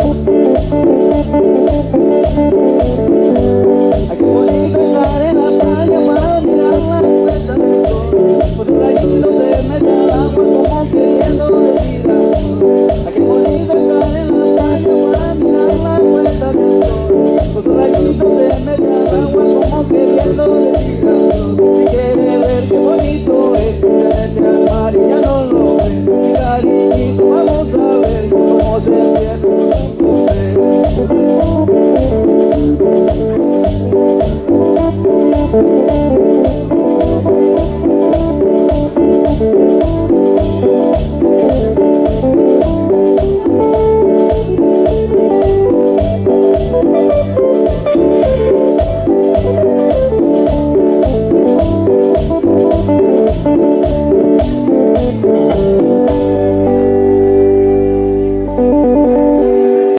I can